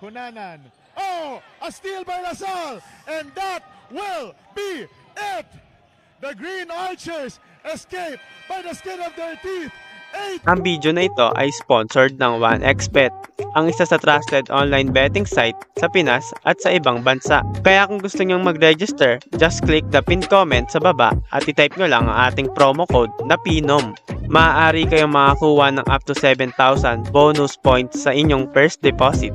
Kunanan. Oh, a steal by Lasal. And that will be it. The Green Archers escape by the skin of their teeth. Ang video na ito ay sponsored ng 1xBet, ang isa sa trusted online betting site sa Pinas at sa ibang bansa. Kaya kung gusto nyong mag-register, just click the pinned comment sa baba at itype nyo lang ang ating promo code na PINOM. Maaari kayong makakuha ng up to 7,000 bonus points sa inyong first deposit.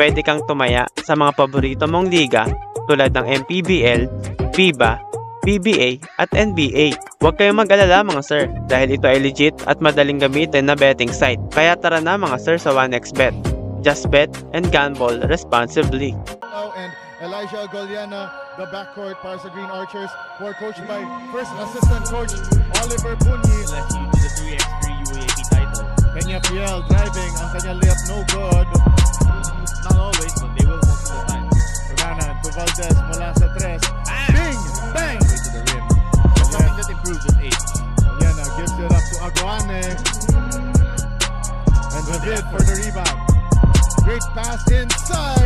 Pwede kang tumaya sa mga paborito mong liga tulad ng MPBL, FIBA, PBA at NBA. Huwag kayong mag-alala mga sir dahil ito ay legit at madaling gamitin na betting site. Kaya tara na mga sir sa 1xBet. Just bet and gamble responsibly. Now and Elijah Goliana, the backcourt para sa Green Archers, who are coached by first assistant coach Oliver Punyi. LSU to the 3x3 UAAP title. Peña Piel driving ang kanyang layup no good. Not always, but they will most of the time. Kunanan to Valdez mula sa tres. Ah! Bing! Bang! Way to the rim. Something that improves with age. Gives it up to Agunanne. And for the rebound. Great pass inside.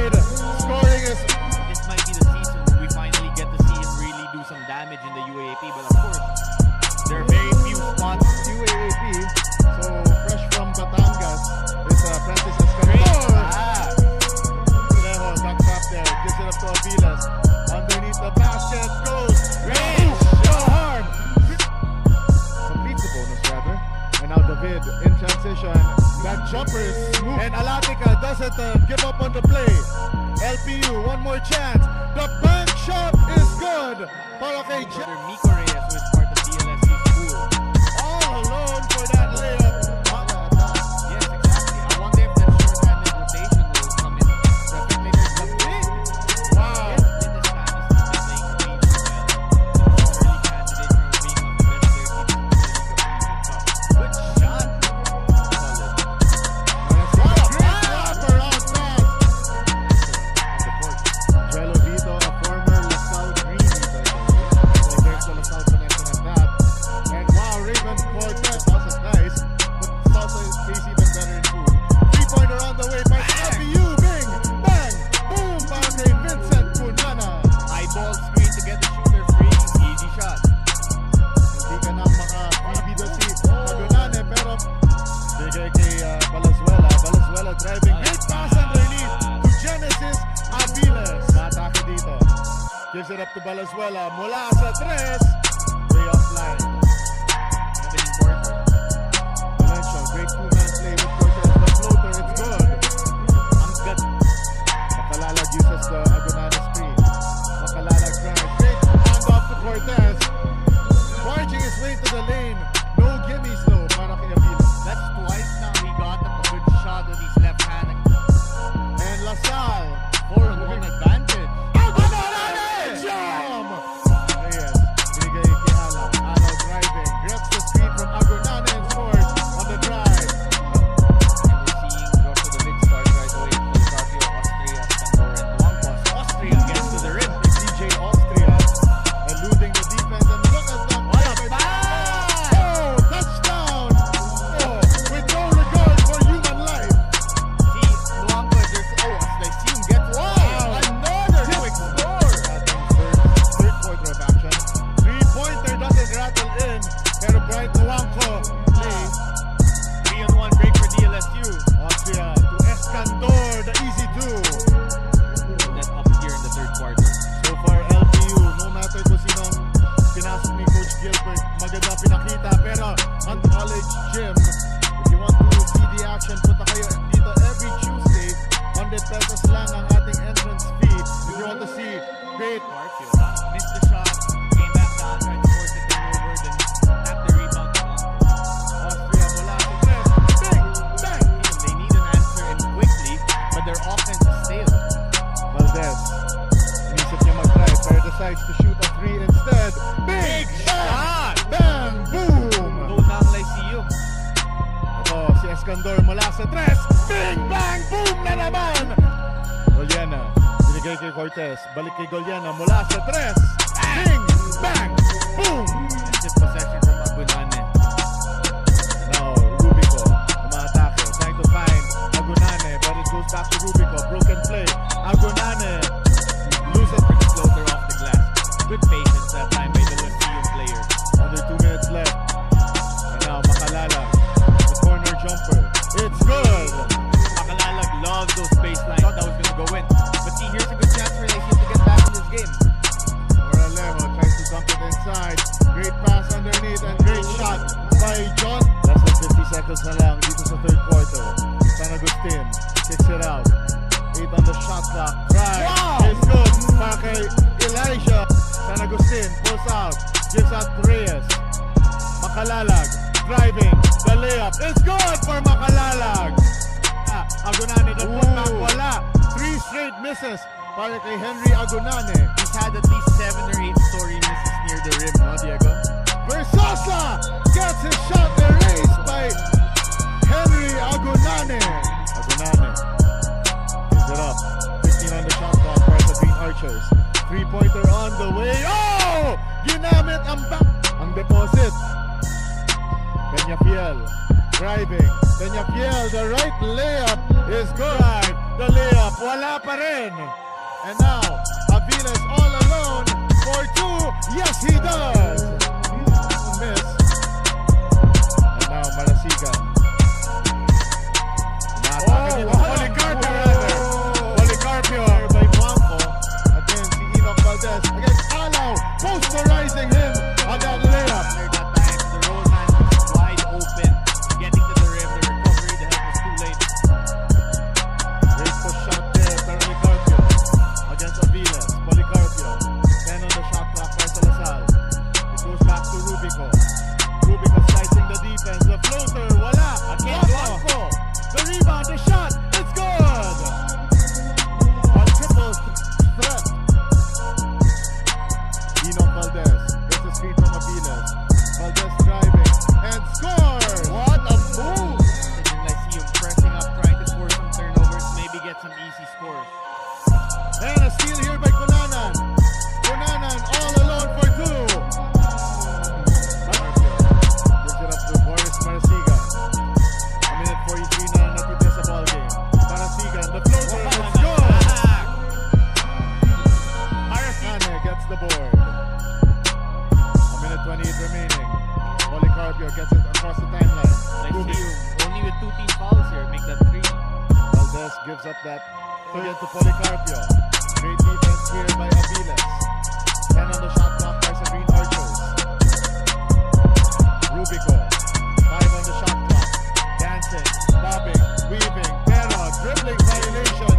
David in transition. That jumper is smooth. And Alatica doesn't uh, give up on the play. LPU, one more chance. The bank shot is good. Para kay Miko Reyes, who is part of DLSU school. All alone for that layup. It up to Valenzuela. Mula sa tres. Bright Luanco play. Three on one break for DLSU. Austria to Escandor, the easy two. That's up here in the third quarter. So far, LPU, no matter kung sinong pinasok ni Coach Gilbert, maganda pinakita. Pero on college gym, Escandor mula sa tres. Bing! Bang! Boom na naman! Goliana. Binigay kay Cortez. Balik kay Goliana mula sa tres. Bing! Bang! Boom! Defensive possession from Agunane. Now, Rubico. Umaatake. Trying to find Agunane but it goes back to Rubico. Broken play. Agonane those baselines. Thought that was gonna go in. But see, here's a good chance for Lyceum to get back in this game. Moralejo tries to dump it inside. Great pass underneath and great shot by John. Less than 50 seconds na lang dito sa third quarter. San Agustin kicks it out. Eight on the shot clock. Right. Wow! It's good para kay Elijah. San Agustin pulls out. Gives out Reyes. Macalalag. Driving. The layup. It's good for Macalalag. Agunanne, the putback, wala. Three straight misses para kay Henry Agunanne. He's had at least seven or eight story misses near the rim, no, Diego? Versosa gets his shot erased by Henry Agunanne. Agunanne gives it up. 15 on the shot clock for the Green Archers. Three-pointer on the way. Oh! Ginamit ang back. Ang deposit. Peñafiel driving. Peñafiel, the right layup is good. Drive. The layup, wala pa rin. And now, Aviles all alone for two. Yes, he does. Valdez gives up that third to Policarpio. Great defense here by Aviles. 10 on the shot clock by Green Archers. Rubico. 5 on the shot clock. Dancing, bobbing, weaving, pero dribbling violation.